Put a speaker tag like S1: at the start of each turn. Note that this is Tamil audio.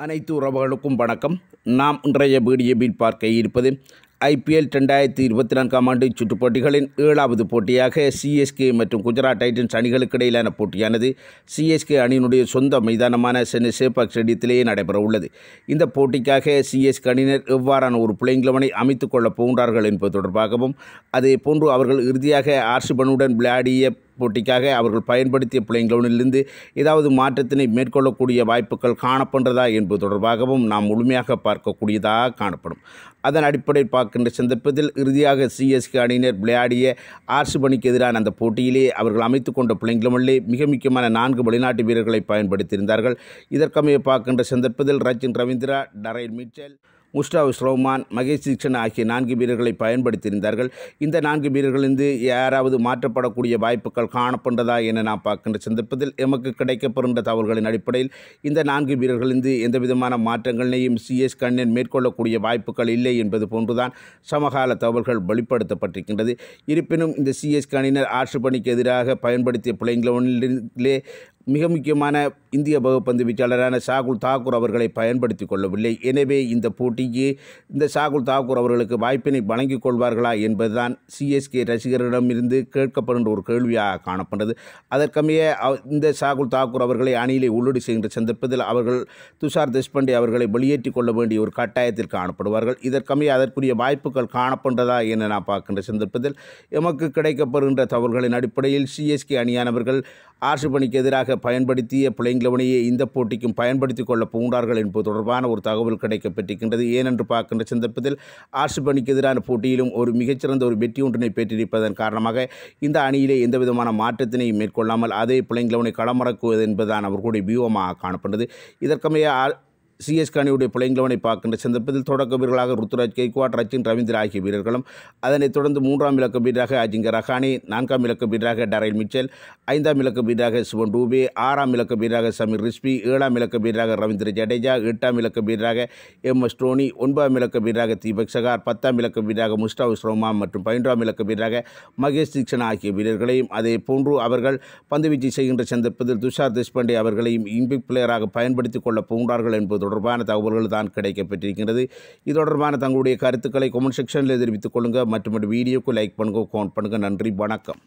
S1: அனைத்து உறவுகளுக்கும் வணக்கம். நாம் இன்றைய வீடியோவில் பார்க்க இருப்பது ஐபிஎல் ரெண்டாயிரத்தி இருபத்தி நான்காம் ஆண்டு சுற்றுப் போட்டிகளின் ஏழாவது போட்டியாக சிஎஸ்கே மற்றும் குஜராத் டைட்டன்ஸ் அணிகளுக்கு இடையிலான போட்டியானது சிஎஸ்கே அணியினுடைய சொந்த மைதானமான சென்னை சேப்பாக் ஸ்டேடியத்திலேயே நடைபெற உள்ளது இந்த போட்டிக்காக சிஎஸ்கே அணியினர் எவ்வாறான ஒரு பிள்ளைங்களவனை அமைத்துக் கொள்ளப் போகின்றார்கள் என்பது தொடர்பாகவும் அதே போன்று அவர்கள் இறுதியாக ஆர்சிபனுடன் விளையாடிய போட்டிக்காக அவர்கள் பயன்படுத்திய பிள்ளைங்களிலிருந்து ஏதாவது மாற்றத்தினை மேற்கொள்ளக்கூடிய வாய்ப்புகள் காணப்படுறதா என்பது தொடர்பாகவும் நாம் முழுமையாக பார்க்கக்கூடியதாக காணப்படும். அதன் அடிப்படையில் பார்க்கின்ற சந்தர்ப்பத்தில் இறுதியாக சிஎஸ்கே அணியினர் விளையாடிய ஆர்சுபணிக்கு எதிரான அந்த போட்டியிலே அவர்கள் அமைத்து கொண்ட பிள்ளைங்களுமல்லே மிக முக்கியமான நான்கு வெளிநாட்டு வீரர்களை பயன்படுத்தியிருந்தார்கள். இதற்கமைய பார்க்கின்ற சந்தர்ப்பத்தில் ரச்சின் ரவீந்திரா டரைல் மிச்சல் முஸ்டாபிஸ் ஸ்லோமான் மகேஷ் சிக்ஷன் ஆகிய நான்கு வீரர்களை பயன்படுத்தியிருந்தார்கள். இந்த நான்கு வீரர்களிலிருந்து யாராவது மாற்றப்படக்கூடிய வாய்ப்புகள் காணப்படுறதா என நான் பார்க்கின்ற சந்தர்ப்பத்தில் எமக்கு கிடைக்கப்படுகின்ற தகவல்களின் அடிப்படையில் இந்த நான்கு வீரர்களிலிருந்து எந்த விதமான மாற்றங்களையும் சிஎஸ் கண்ணன் மேற்கொள்ளக்கூடிய வாய்ப்புகள் இல்லை என்பது போன்றுதான் சமகால தகவல்கள் வெளிப்படுத்தப்பட்டிருக்கின்றது. இருப்பினும் இந்த சிஎஸ் அணியினர் ஆற்றுப்பணிக்கு எதிராக பயன்படுத்திய பிள்ளைங்களிலே மிக முக்கியமான இந்திய பகுப்பந்து வீச்சாளரான சாகுல் தாக்கூர் அவர்களை பயன்படுத்தி கொள்ளவில்லை. எனவே இந்த போட்டிக்கு இந்த சாகுல் தாக்கூர் அவர்களுக்கு வாய்ப்பினை வழங்கிக் கொள்வார்களா என்பதுதான் சிஎஸ்கே ரசிகர்களிடமிருந்து கேட்கப்படுகின்ற ஒரு கேள்வியாக காணப்பட்டது. அதற்கமைய இந்த சாகுல் தாக்கூர் அவர்களை அணியிலே உள்ளீடு செய்கின்ற சந்தர்ப்பத்தில் அவர்கள் துஷார் தேஷ்பாண்டே அவர்களை வெளியேற்றிக் கொள்ள வேண்டிய ஒரு கட்டாயத்தில் காணப்படுவார்கள். இதற்கமைய அதற்குரிய வாய்ப்புகள் காணப்படுறதா என நான் பார்க்கின்ற சந்தர்ப்பத்தில் எமக்கு கிடைக்கப்படுகின்ற தகவல்களின் அடிப்படையில் சிஎஸ்கே அணியானவர்கள் ஆர்ஷிபணிக்கு எதிராக பயன்படுத்திய பிள்ளைங்களவனையே இந்த போட்டிக்கும் பயன்படுத்திக் கொள்ளப் பூண்டார்கள் என்பது தொடர்பான ஒரு தகவல் கிடைக்கப்பட்டிருக்கின்றது. ஏனென்று பார்க்கின்ற சந்தர்ப்பத்தில் ஆர்ஷிபணிக்கு எதிரான போட்டியிலும் ஒரு மிகச்சிறந்த ஒரு வெற்றி ஒன்றினை பெற்றிருப்பதன் காரணமாக இந்த அணியிலே எந்த விதமான மாற்றத்தினையும் மேற்கொள்ளாமல் அதே பிள்ளைங்களவனை களமிறக்குவது என்பதுதான் அவர்களுடைய வியூகமாக காணப்பட்டது இதற்கமைய சிஎஸ்கே சிஎஸ் அணியுடைய பிள்ளைங்களவனை பார்க்கின்ற சந்தர்ப்பத்தில் தொடக்க வீரர்களாக ருத்துராஜ் கெய்க்வாட் ரச்சின் ரவீந்திர ஆகிய வீரர்களும் அதனைத் தொடர்ந்து மூன்றாம் இலக்க வீரராக அஜிங்க ரஹானி நான்காம் இலக்க வீரராக டரைல் மிச்சல் ஐந்தாம் இலக்க வீரராக சிவன் டூபே ஆறாம் இலக்க வீரராக சமீர் ரிஸ்பி ஏழாம் இலக்க வீரராக ரவீந்திர ஜடேஜா எட்டாம் இலக்க வீரராக எம். எஸ். டோனி ஒன்பதாம் இலக்க வீரராக தீபக் சகார் பத்தாம் இலக்க வீரராக முஸ்டாபிஸ் ரோமா மற்றும் பதினொன்றாம் இலக்க வீரராக மகேஷ் தீக்ஷன் ஆகிய வீரர்களையும் அதே போன்று அவர்கள் பந்துவீச்சு செய்கின்ற சந்தர்ப்பத்தில் துஷார் தேஷ்பாண்டே அவர்களையும் இம்பிக் பிளேயராக பயன்படுத்திக் கொள்ளப் போகிறார்கள் என்பது தொடர்பான தகவல்கள் தான் கிடைக்கப்பட்டிருக்கின்றது. இது தொடர்பான தங்களுடைய கருத்துக்களை கமெண்ட் செக்ஷனில் தெரிவித்துக் கொள்ளுங்கள் மற்றும் வீடியோக்கு லைக் பண்ணுங்க கமெண்ட் பண்ணுங்கள் நன்றி வணக்கம்.